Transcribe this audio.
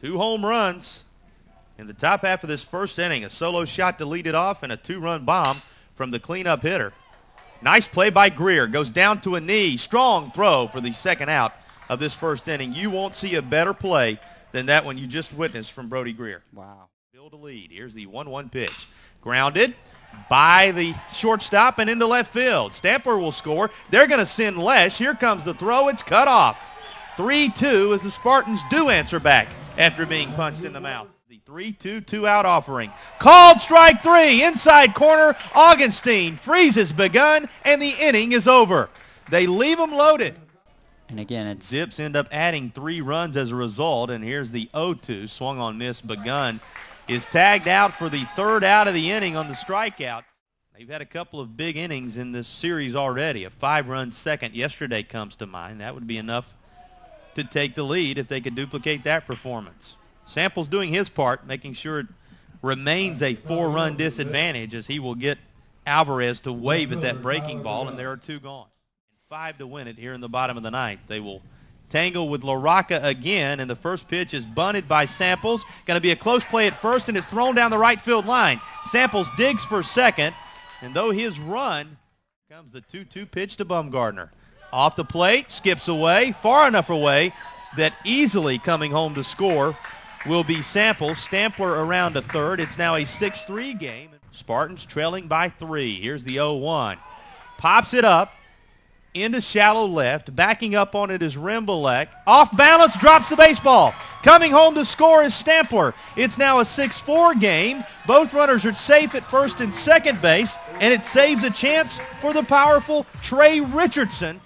Two home runs in the top half of this first inning. A solo shot to lead it off and a two-run bomb from the cleanup hitter. Nice play by Greer. Goes down to a knee. Strong throw for the second out of this first inning. You won't see a better play than that one you just witnessed from Brody Greer. Wow. Build a lead. Here's the 1-1 pitch. Grounded by the shortstop and into left field. Stampler will score. They're going to send Lesh. Here comes the throw. It's cut off. 3-2 as the Spartans do answer back after being punched in the mouth. The 3-2 two-out offering. Called strike three. Inside corner. Augustine freezes begun, and the inning is over. They leave them loaded. And again, it's Zips end up adding three runs as a result, and here's the 0-2 swung on miss. Begun is tagged out for the third out of the inning on the strikeout. They've had a couple of big innings in this series already. A five-run second yesterday comes to mind. That would be enough to take the lead if they could duplicate that performance. Sample's doing his part, making sure it remains a four-run disadvantage as he will get Alvarez to wave at that breaking ball, and there are two gone. Five to win it here in the bottom of the ninth. They will tangle with LaRocca again, and the first pitch is bunted by Samples. Going to be a close play at first, and it's thrown down the right field line. Samples digs for second, and though his run comes the 2-2 pitch to Bumgardner. Off the plate, skips away, far enough away that easily coming home to score will be Sample. Stampler around to third. It's now a 6-3 game. Spartans trailing by three. Here's the 0-1. Pops it up into shallow left. Backing up on it is Rimbalek. Off balance, drops the baseball. Coming home to score is Stampler. It's now a 6-4 game. Both runners are safe at first and second base, and it saves a chance for the powerful Trey Richardson